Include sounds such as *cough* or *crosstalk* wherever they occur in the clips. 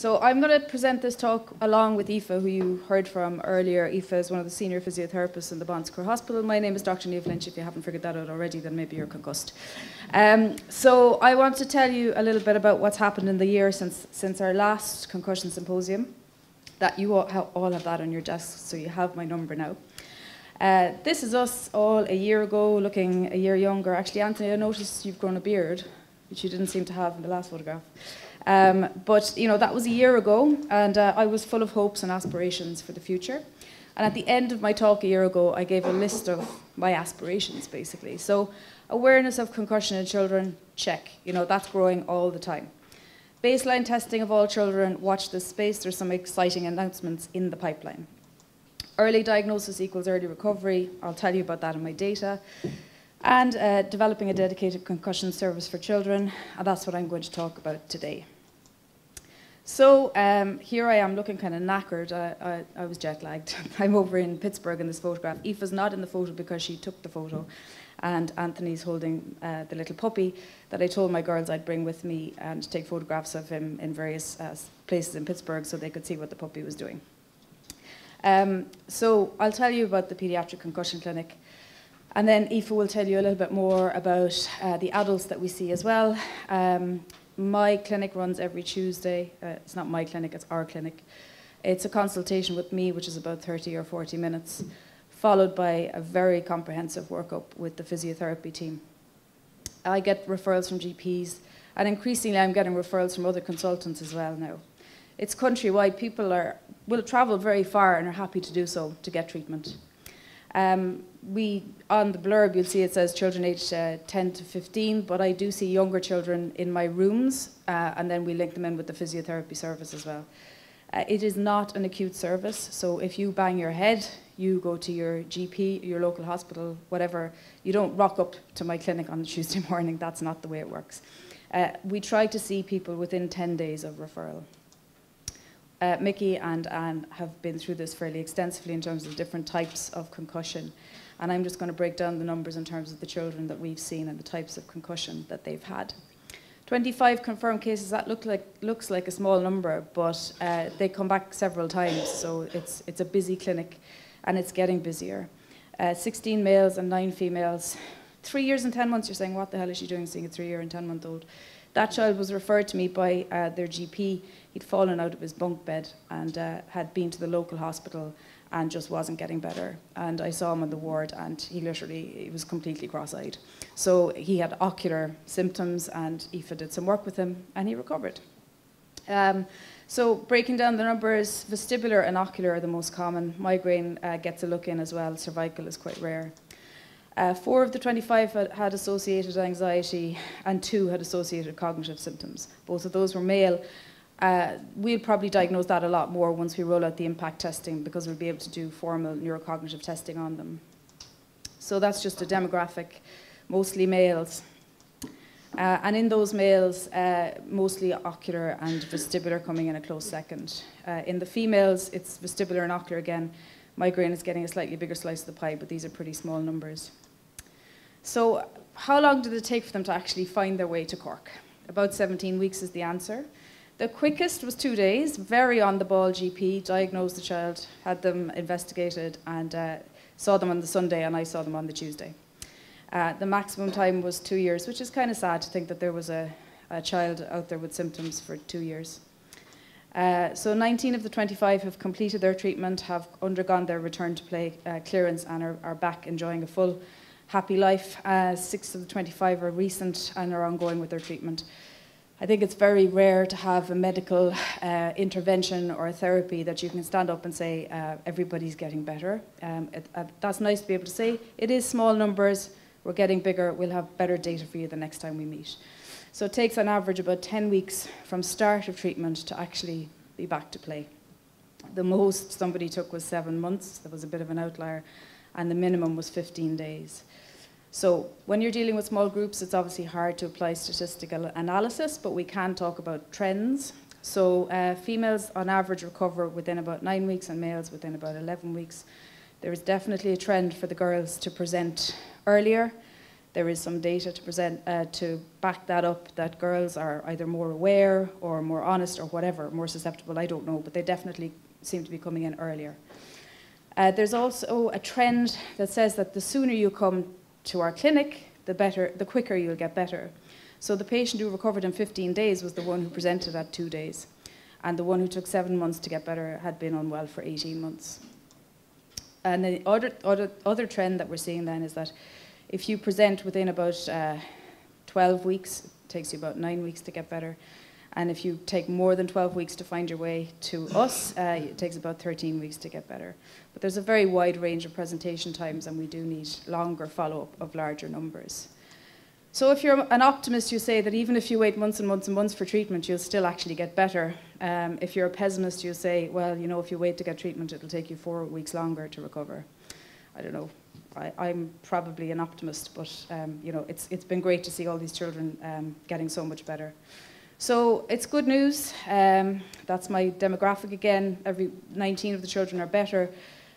So I'm going to present this talk along with Aoife, who you heard from earlier. Aoife is one of the senior physiotherapists in the Bon Secours Hospital. My name is Dr. Niamh Lynch. If you haven't figured that out already, then maybe you're concussed. Um, so I want to tell you a little bit about what's happened in the year since, since our last concussion symposium. That you all have, all have that on your desks, so you have my number now. Uh, this is us all a year ago, looking a year younger. Actually, Anthony, I noticed you've grown a beard, which you didn't seem to have in the last photograph. Um, but you know that was a year ago, and uh, I was full of hopes and aspirations for the future. And at the end of my talk a year ago, I gave a list of my aspirations, basically. So awareness of concussion in children, check. You know that's growing all the time. Baseline testing of all children, watch this space. There's some exciting announcements in the pipeline. Early diagnosis equals early recovery. I'll tell you about that in my data and uh, developing a dedicated concussion service for children, and that's what I'm going to talk about today. So um, here I am looking kind of knackered. I, I, I, was jet lagged. *laughs* I'm over in Pittsburgh in this photograph. Aoife's not in the photo because she took the photo, and Anthony's holding uh, the little puppy that I told my girls I'd bring with me and take photographs of him in various uh, places in Pittsburgh so they could see what the puppy was doing. Um, so I'll tell you about the Pediatric Concussion Clinic. And then Aoife will tell you a little bit more about uh, the adults that we see as well. Um, my clinic runs every Tuesday. Uh, it's not my clinic, it's our clinic. It's a consultation with me, which is about 30 or 40 minutes, followed by a very comprehensive workup with the physiotherapy team. I get referrals from GPs, and increasingly I'm getting referrals from other consultants as well now. It's countrywide. People are, will travel very far and are happy to do so to get treatment. Um, we on the blurb you'll see it says children aged uh, 10 to 15, but I do see younger children in my rooms, uh, and then we link them in with the physiotherapy service as well. Uh, it is not an acute service, so if you bang your head, you go to your GP, your local hospital, whatever. You don't rock up to my clinic on a Tuesday *laughs* morning. That's not the way it works. Uh, we try to see people within 10 days of referral. Uh, Mickey and Anne have been through this fairly extensively in terms of different types of concussion. And I'm just going to break down the numbers in terms of the children that we've seen and the types of concussion that they've had. 25 confirmed cases, that look like, looks like a small number, but uh, they come back several times, so it's, it's a busy clinic and it's getting busier. Uh, 16 males and 9 females. Three years and 10 months, you're saying, what the hell is she doing seeing a three year and 10 month old? That child was referred to me by uh, their GP He'd fallen out of his bunk bed and uh, had been to the local hospital and just wasn't getting better. And I saw him on the ward, and he literally he was completely cross-eyed. So he had ocular symptoms, and Aoife did some work with him, and he recovered. Um, so breaking down the numbers, vestibular and ocular are the most common. Migraine uh, gets a look in as well. Cervical is quite rare. Uh, four of the 25 had, had, associated anxiety, and two had associated cognitive symptoms. Both of those were male, uh, we'll probably diagnose that a lot more once we roll out the impact testing because we'll be able to do formal neurocognitive testing on them. So that's just a demographic, mostly males. Uh, and in those males, uh, mostly ocular and vestibular coming in a close second. Uh, in the females, it's vestibular and ocular again. Migraine is getting a slightly bigger slice of the pie, but these are pretty small numbers. So how long did it take for them to actually find their way to Cork? About 17 weeks is the answer. The quickest was two days, very on the ball GP, diagnosed the child, had them investigated, and uh, saw them on the Sunday, and I saw them on the Tuesday. Uh, the maximum time was two years, which is kind of sad to think that there was a, a, child out there with symptoms for two years. Uh, so 19 of the 25 have completed their treatment, have undergone their return to play uh, clearance, and are, are, back enjoying a full, happy life. Uh, six of the 25 are recent and are ongoing with their treatment. I think it's very rare to have a medical uh, intervention or a therapy that you can stand up and say uh, everybody's getting better. Um, it, uh, that's nice to be able to say. It is small numbers. We're getting bigger. We'll have better data for you the next time we meet. So it takes on average about 10 weeks from start of treatment to actually be back to play. The most somebody took was seven months. That was a bit of an outlier. And the minimum was 15 days. So when you're dealing with small groups, it's obviously hard to apply statistical analysis, but we can talk about trends. So uh, females on average recover within about nine weeks and males within about 11 weeks. There is definitely a trend for the girls to present earlier. there is some data to present uh, to back that up that girls are either more aware or more honest or whatever, more susceptible. I don't know, but they definitely seem to be coming in earlier. Uh, there's also a trend that says that the sooner you come to our clinic, the better, the quicker you'll get better. So the patient who recovered in 15 days was the one who presented at two days, and the one who took seven months to get better had been unwell for 18 months. And the other, other, other trend that we're seeing then is that if you present within about uh, 12 weeks, it takes you about nine weeks to get better. And if you take more than 12 weeks to find your way to us, uh, it takes about 13 weeks to get better. But there's a very wide range of presentation times, and we do need longer follow up of larger numbers. So, if you're an optimist, you say that even if you wait months and months and months for treatment, you'll still actually get better. Um, if you're a pessimist, you say, well, you know, if you wait to get treatment, it'll take you four weeks longer to recover. I don't know. I, am probably an optimist, but um, you know, it's, it's been great to see all these children um, getting so much better. So it's good news. Um, that's my demographic again. Every 19 of the children are better,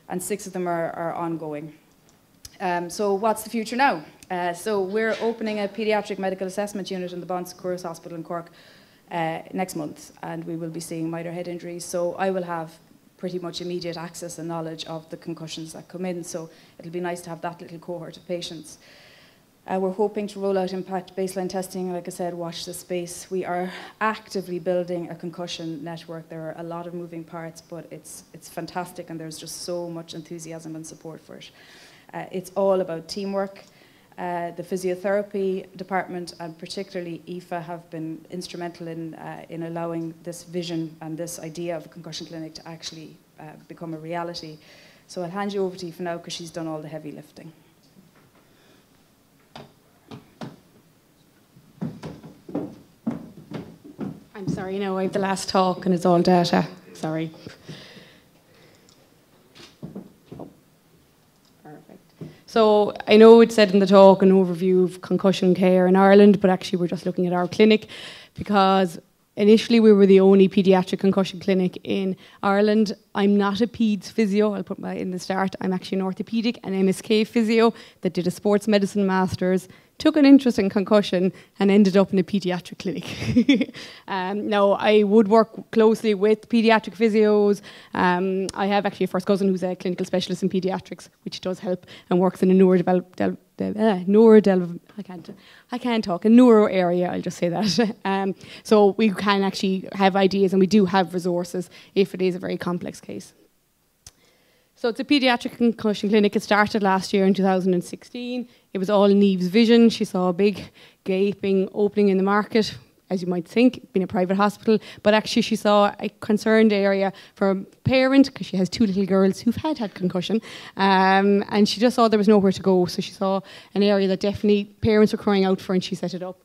and six of them are, are ongoing. Um, so what's the future now? Uh, so we're opening a paediatric medical assessment unit in the Bon Secours Hospital in Cork uh, next month, and we will be seeing minor head injuries. So I will have pretty much immediate access and knowledge of the concussions that come in. So it'll be nice to have that little cohort of patients. Uh, we're hoping to roll out impact baseline testing. Like I said, watch the space. We are actively building a concussion network. There are a lot of moving parts, but it's, it's fantastic and there's just so much enthusiasm and support for it. Uh, it's all about teamwork. Uh, the physiotherapy department and particularly Aoife have been instrumental in, uh, in allowing this vision and this idea of a concussion clinic to actually uh, become a reality. So I'll hand you over to Aoife now because she's done all the heavy lifting. I'm sorry, you know, I have the last talk and it's all data. Sorry. Perfect. So I know it said in the talk an overview of concussion care in Ireland, but actually we're just looking at our clinic because initially we were the only paediatric concussion clinic in Ireland. I'm not a peds physio, I'll put my in the start. I'm actually an orthopedic and MSK physio that did a sports medicine masters took an interest in concussion and ended up in a paediatric clinic. *laughs* um, now, I would work closely with paediatric physios. Um, I have actually a first cousin who's a clinical specialist in paediatrics, which does help and works in a neurodevelop, de, uh, I can't, I can't talk, a neuro area, I'll just say that. *laughs* um, so we can actually have ideas and we do have resources if it is a very complex case. So it's a paediatric concussion clinic. It started last year in 2016. It was all Niamh's vision. She saw a big gaping opening in the market, as you might think, being a private hospital. But actually, she saw a concerned area for a parent because she has two little girls who've had had concussion, um, and she just saw there was nowhere to go. So she saw an area that definitely parents were crying out for, and she set it up.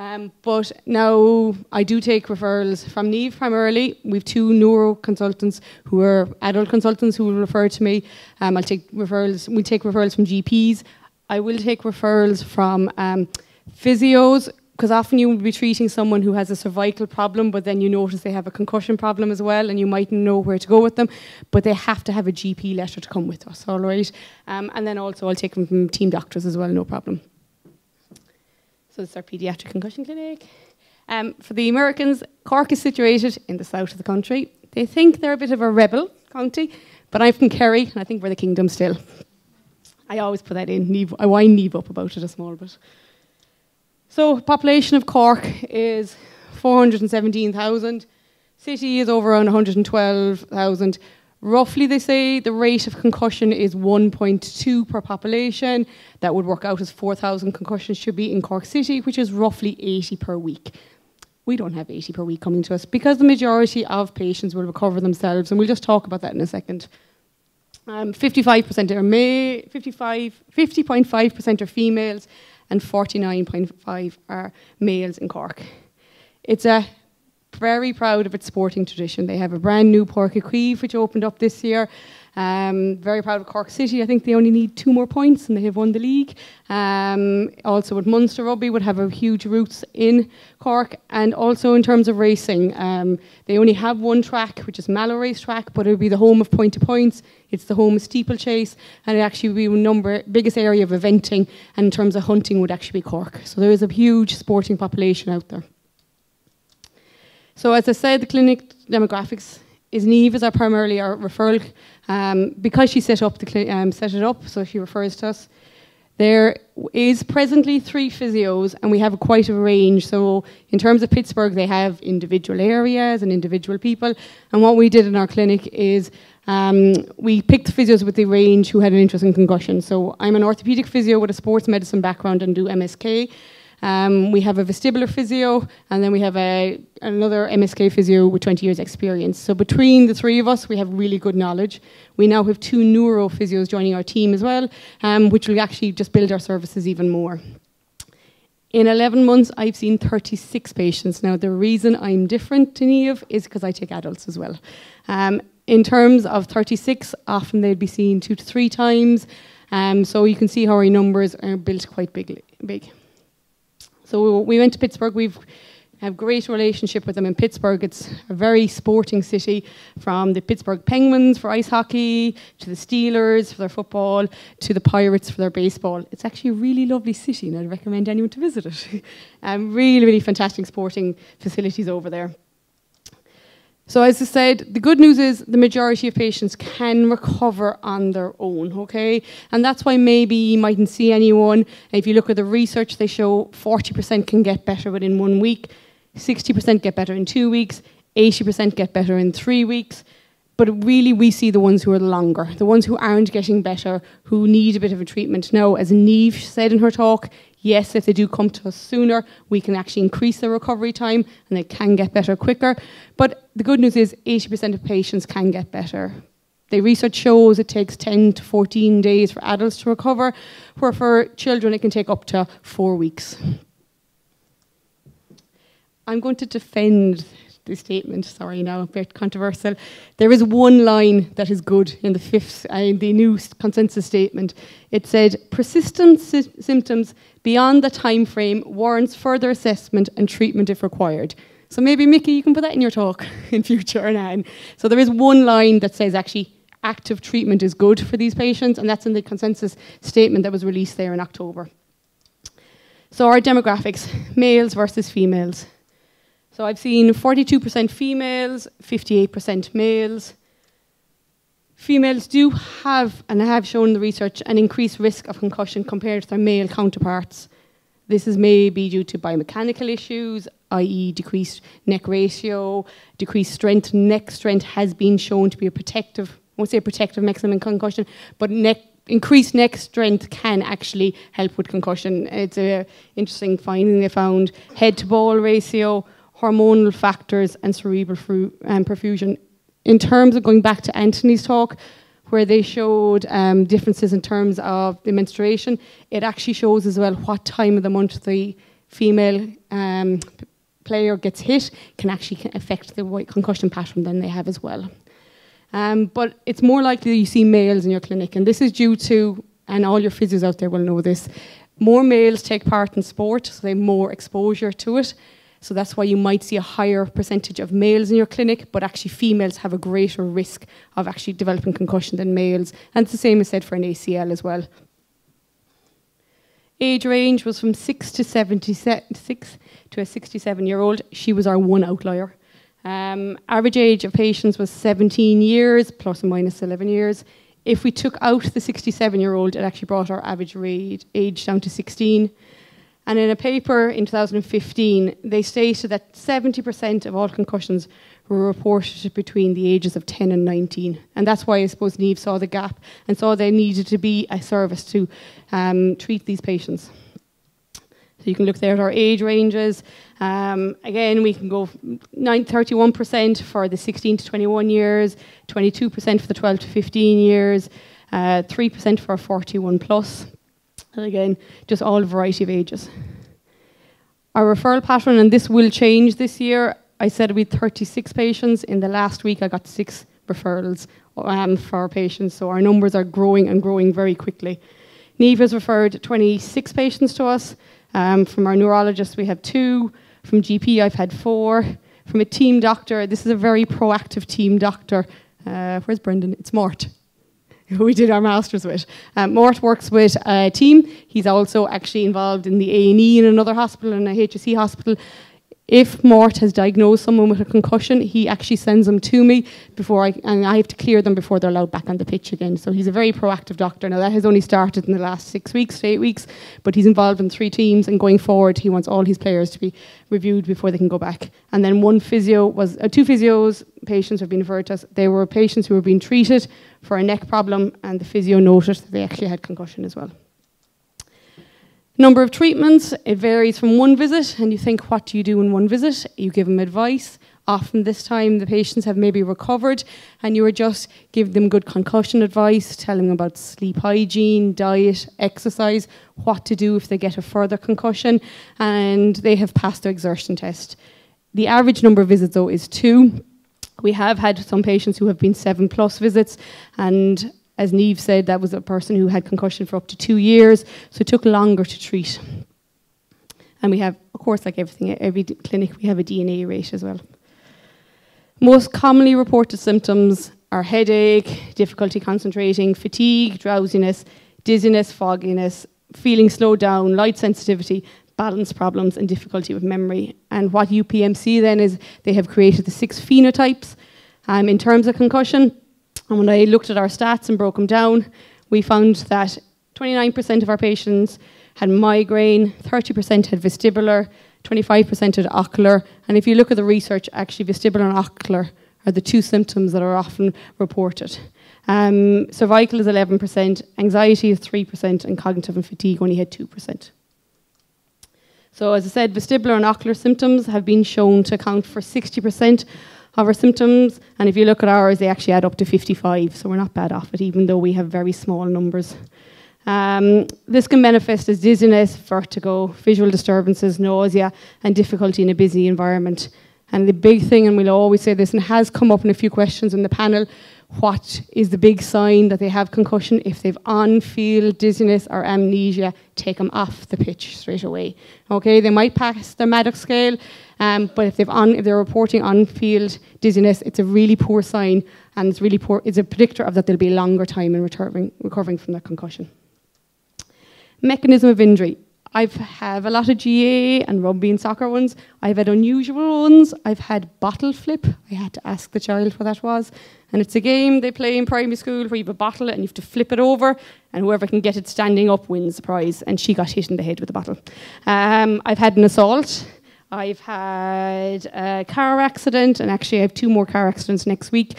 Um, but now I do take referrals from Niamh primarily. We have two neuro consultants who are adult consultants who will refer to me. Um, I'll take referrals. We take referrals from GPs. I will take referrals from um, physios because often you will be treating someone who has a cervical problem, but then you notice they have a concussion problem as well, and you might know where to go with them, but they have to have a GP letter to come with us, all right? Um, and then also I'll take them from team doctors as well, no problem. So this is our paediatric concussion clinic. Um, for the Americans, Cork is situated in the south of the country. They think they're a bit of a rebel county, but I'm from Kerry, and I think we're the kingdom still. I always put that in. I wind Niamh up about it a small bit. So, population of Cork is 417,000. City is over around 112,000. Roughly, they say the rate of concussion is 1.2 per population. That would work out as 4,000 concussions should be in Cork City, which is roughly 80 per week. We don't have 80 per week coming to us because the majority of patients will recover themselves, and we'll just talk about that in a second. Um, 55% are male, 55, 50.5% are females, and 49.5 are males in Cork. It's a very proud of its sporting tradition. They have a brand new Uí Chaoimh which opened up this year. Um, very proud of Cork City. I think they only need two more points and they have won the league. Um, also, with Munster Rugby would have a huge roots in Cork, and also in terms of racing, um, they only have one track, which is Mallow Race Track, but it would be the home of point to points. It's the home of steeplechase, and it actually would be number biggest area of eventing, and in terms of hunting, would actually be Cork. So there is a huge sporting population out there. So as I said, the clinic demographics is Niamh is our primarily our referral um, because she set up the um, set it up, so she refers to us. There is presently three physios, and we have quite a range. So, in terms of Pittsburgh, they have individual areas and individual people. And what we did in our clinic is um, we picked physios with the range who had an interest in concussion. So, I'm an orthopedic physio with a sports medicine background and do MSK. Um, we have a vestibular physio, and then we have a, another MSK physio with 20 years experience. So between the three of us, we have really good knowledge. We now have two neuro physios joining our team as well, um, which will actually just build our services even more. In 11 months, I've seen 36 patients. Now, the reason I'm different to Niamh is because I take adults as well. Um, in terms of 36, often they'd be seen two to three times. Um, so you can see how our numbers are built quite big. big. So we went to Pittsburgh. We've have great relationship with them in Pittsburgh. It's a very sporting city, from the Pittsburgh Penguins for ice hockey to the Steelers for their football to the Pirates for their baseball. It's actually a really lovely city, and I'd recommend anyone to visit it. *laughs* um, really, really fantastic sporting facilities over there. So as I said, the good news is the majority of patients can recover on their own, okay? And that's why maybe you mightn't see anyone. If you look at the research, they show 40% can get better within one week, 60% get better in two weeks, 80% get better in three weeks. But really, we see the ones who are longer, the ones who aren't getting better, who need a bit of a treatment. Now, as Niamh said in her talk, Yes, if they do come to us sooner, we can actually increase their recovery time and they can get better quicker. But the good news is 80% of patients can get better. The research shows it takes 10 to 14 days for adults to recover, where for children it can take up to four weeks. I'm going to defend statement. Sorry, now a bit controversial. There is one line that is good in the fifth, uh, the new consensus statement. It said, "Persistent sy- symptoms beyond the time frame warrants further assessment and treatment if required." So maybe Mickey, you can put that in your talk *laughs* in future. So there is one line that says actually active treatment is good for these patients, and that's in the consensus statement that was released there in October. So our demographics: males versus females. So I've seen 42% females, 58% males. Females do have, and I have shown in the research, an increased risk of concussion compared to their male counterparts. This is maybe due to biomechanical issues, i.e., decreased neck ratio, decreased strength. Neck strength has been shown to be a protective, I won't say a protective mechanism in concussion, but neck, increased neck strength can actually help with concussion. It's an interesting finding they found. Head to ball ratio, hormonal factors, and cerebral um, perfusion. In terms of going back to Anthony's talk, where they showed um, differences in terms of the menstruation, it actually shows as well what time of the month the female um, player gets hit can actually affect the white concussion pattern than they have as well. Um, but it's more likely you see males in your clinic, and this is due to, and all your physios out there will know this, more males take part in sport, so they have more exposure to it. So that's why you might see a higher percentage of males in your clinic, but actually females have a greater risk of actually developing concussion than males. And it's the same is said for an ACL as well. Age range was from 6 to 76 to a 67 year old. She was our one outlier. Um, average age of patients was 17 years, plus or minus 11 years. If we took out the 67 year old, it actually brought our average age down to 16. And in a paper in 2015, they stated that 70% of all concussions were reported between the ages of 10 and 19. And that's why I suppose Niamh saw the gap and saw there needed to be a service to um, treat these patients. So you can look there at our age ranges. Um, again, we can go 31% for the 16 to 21 years, 22% for the 12 to 15 years, uh, 3% for 41 plus. And again, just all variety of ages. Our referral pattern, and this will change this year. I said we had 36 patients. In the last week, I got six referrals um, for our patients. So our numbers are growing and growing very quickly. Niamh has referred 26 patients to us. Um, from our neurologist, we have two. From GP, I've had four. From a team doctor, this is a very proactive team doctor. Uh, where's Brendan? It's Mort *laughs* we did our masters with. Um, Mort works with a team. He's also actually involved in the A&E in another hospital, in a HSE hospital. If Mort has diagnosed someone with a concussion, he actually sends them to me before I, and I have to clear them before they're allowed back on the pitch again. So he's a very proactive doctor. Now that has only started in the last six weeks to eight weeks, but he's involved in three teams, and going forward, he wants all his players to be reviewed before they can go back. And then one physio was uh, two physios patients have been referred to us. They were patients who were being treated for a neck problem, and the physio noticed that they actually had concussion as well. Number of treatments, it varies from one visit, and you think, what do you do in one visit? You give them advice. Often this time the patients have maybe recovered, and you are just give them good concussion advice, telling them about sleep hygiene, diet, exercise, what to do if they get a further concussion, and they have passed their exertion test. The average number of visits, though, is two. We have had some patients who have been seven plus visits, and as Niamh said, that was a person who had concussion for up to two years, so it took longer to treat. And we have, of course, like everything, every clinic, we have a DNA rate as well. Most commonly reported symptoms are headache, difficulty concentrating, fatigue, drowsiness, dizziness, fogginess, feeling slowed down, light sensitivity, balance problems, and difficulty with memory. And what UPMC then is they have created the six phenotypes. Um, in terms of concussion, and when I looked at our stats and broke them down, we found that 29% of our patients had migraine, 30% had vestibular, 25% had ocular. And if you look at the research, actually, vestibular and ocular are the two symptoms that are often reported. Um, cervical is 11%, anxiety is 3%, and cognitive and fatigue only had 2%. So, as I said, vestibular and ocular symptoms have been shown to account for 60% of our symptoms. And if you look at ours, they actually add up to 55. So we're not bad off it, even though we have very small numbers. Um, this can manifest as dizziness, vertigo, visual disturbances, nausea, and difficulty in a busy environment. And the big thing, and we'll always say this, and has come up in a few questions in the panel, what is the big sign that they have concussion? If they've on-field dizziness or amnesia, take them off the pitch straight away. Okay, they might pass their Maddocks scale, um, but if they've on, if they're reporting on-field dizziness, it's a really poor sign, and it's really poor. It's a predictor of that there'll be a longer time in recovering, recovering from their concussion. Mechanism of injury. I have had a lot of GAA and rugby and soccer ones. I've had unusual ones. I've had bottle flip. I had to ask the child what that was. And it's a game they play in primary school where you have a bottle and you have to flip it over, and whoever can get it standing up wins the prize. And she got hit in the head with the bottle. Um, I've had an assault. I've had a car accident, and actually, I have two more car accidents next week.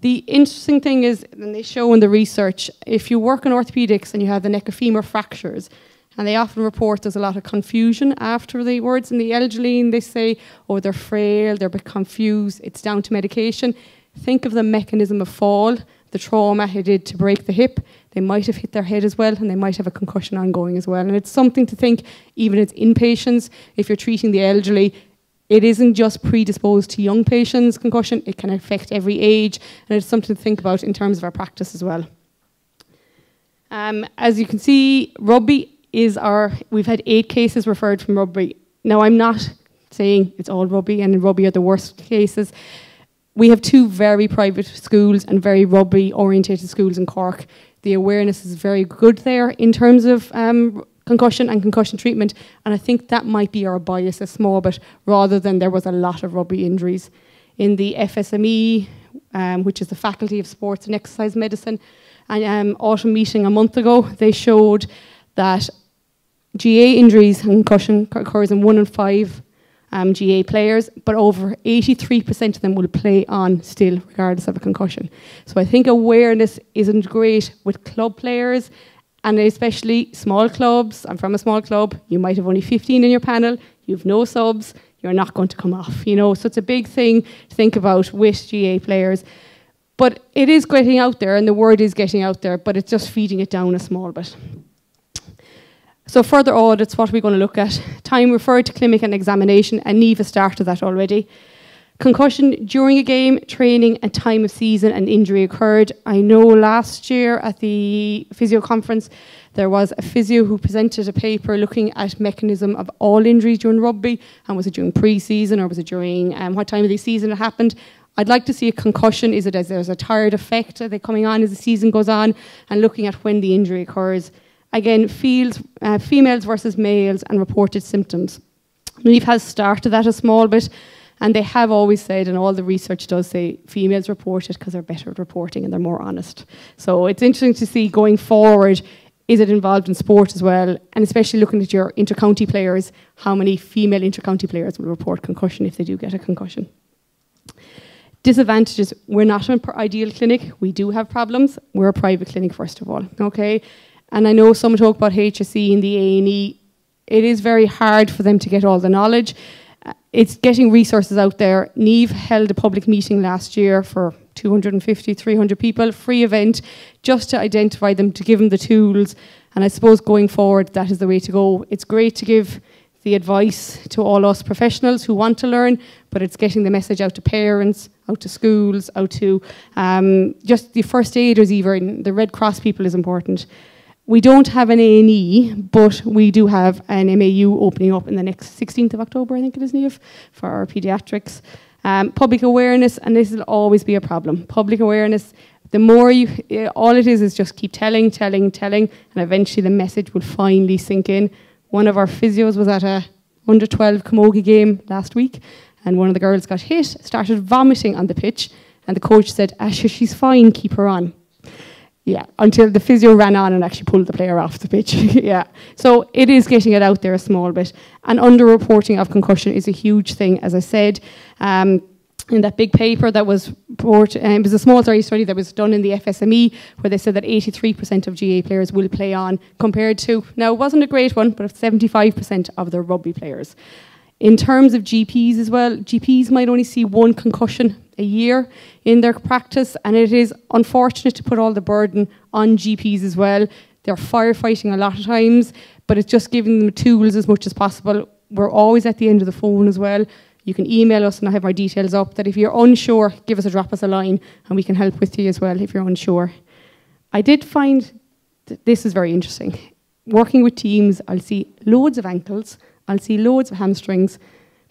The interesting thing is, and they show in the research, if you work in orthopedics and you have the neck of femur fractures, and they often report there's a lot of confusion after the words in the elderly, they say, oh, they're frail, they're a bit confused, it's down to medication. Think of the mechanism of fall, the trauma it did to break the hip. They might have hit their head as well, and they might have a concussion ongoing as well. And it's something to think, even as inpatients, if you're treating the elderly, it isn't just predisposed to young patients' concussion, it can affect every age, and it's something to think about in terms of our practice as well. Um, as you can see, rugby is our, we've had eight cases referred from rugby. Now, I'm not saying it's all rugby and rugby are the worst cases. We have two very private schools and very rugby orientated schools in Cork. The awareness is very good there in terms of um, concussion and concussion treatment, and I think that might be our bias a small bit rather than there was a lot of rugby injuries. In the FSME, um, which is the Faculty of Sports and Exercise Medicine, and um, autumn meeting a month ago, they showed that GAA injuries and concussion occurs in one in five um, GAA players, but over 83% of them will play on still, regardless of a concussion. So I think awareness isn't great with club players and especially small clubs. I'm from a small club, you might have only 15 in your panel, you have no subs, you're not going to come off, you know. So it's a big thing to think about with GAA players. But it is getting out there and the word is getting out there, but it's just feeding it down a small bit. So further audits, what are we going to look at? Time referred to clinic and examination, and Niamh started that already. Concussion during a game, training, and time of season and injury occurred. I know last year at the physio conference, there was a physio who presented a paper looking at mechanism of all injuries during rugby, and was it during pre-season or was it during um, what time of the season it happened? I'd like to see a concussion. Is it as there's a tired effect? Are they coming on as the season goes on? And looking at when the injury occurs. Again, fields, uh, females versus males and reported symptoms. Niamh has started that a small bit, and they have always said, and all the research does say, females report it because they're better at reporting and they're more honest. So it's interesting to see going forward, is it involved in sport as well? And especially looking at your intercounty players, how many female intercounty players will report concussion if they do get a concussion? Disadvantages, we're not an ideal clinic. We do have problems. We're a private clinic, first of all, okay? And I know some talk about HSE and the A&E. It is very hard for them to get all the knowledge. Uh, it's getting resources out there. Niamh held a public meeting last year for 250, 300 people, free event, just to identify them, to give them the tools. And I suppose going forward, that is the way to go. It's great to give the advice to all us professionals who want to learn, but it's getting the message out to parents, out to schools, out to um, just the first aiders even, the Red Cross people is important. We don't have an A&E, but we do have an MAU opening up in the next 16th of October, I think it is, Niamh, for our paediatrics. Um, public awareness, and this will always be a problem. Public awareness, the more you, all it is is just keep telling, telling, telling, and eventually the message will finally sink in. One of our physios was at a under 12 camogie game last week, and one of the girls got hit, started vomiting on the pitch, and the coach said, Asha, she's fine, keep her on. Yeah, until the physio ran on and actually pulled the player off the pitch. *laughs* yeah, so it is getting it out there a small bit. And underreporting of concussion is a huge thing, as I said. Um, in that big paper that was brought, um, it was a small study that was done in the FSME where they said that 83% of GAA players will play on compared to, now it wasn't a great one, but 75% of the rugby players. In terms of GPs as well, GPs might only see one concussion a year in their practice, and it is unfortunate to put all the burden on GPs as well. They're firefighting a lot of times, but it's just giving them tools as much as possible. We're always at the end of the phone as well. You can email us, and I have our details up. That if you're unsure, give us a drop us a line, and we can help with you as well if you're unsure. I did find that this is very interesting. Working with teams, I'll see loads of ankles, I'll see loads of hamstrings,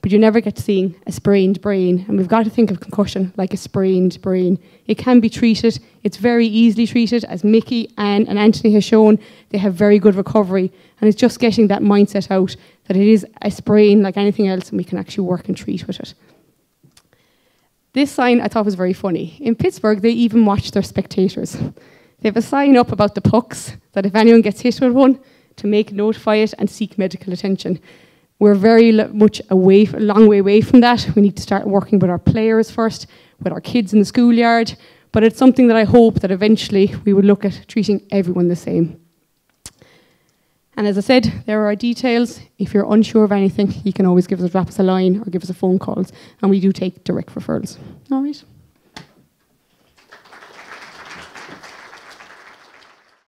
but you never get to seeing a sprained brain. And we've got to think of concussion like a sprained brain. It can be treated, it's very easily treated, as Mickey and, and Anthony has shown, they have very good recovery. And it's just getting that mindset out that it is a sprain like anything else and we can actually work and treat with it. This sign I thought was very funny. In Pittsburgh, they even watch their spectators. They have a sign up about the pucks that if anyone gets hit with one, to make notify it and seek medical attention. We're very much away, a long way away from that. We need to start working with our players first, with our kids in the schoolyard. But it's something that I hope that eventually we would look at treating everyone the same. And as I said, there are our details. If you're unsure of anything, you can always give us a drop us a line or give us a phone call. and we do take direct referrals. All right.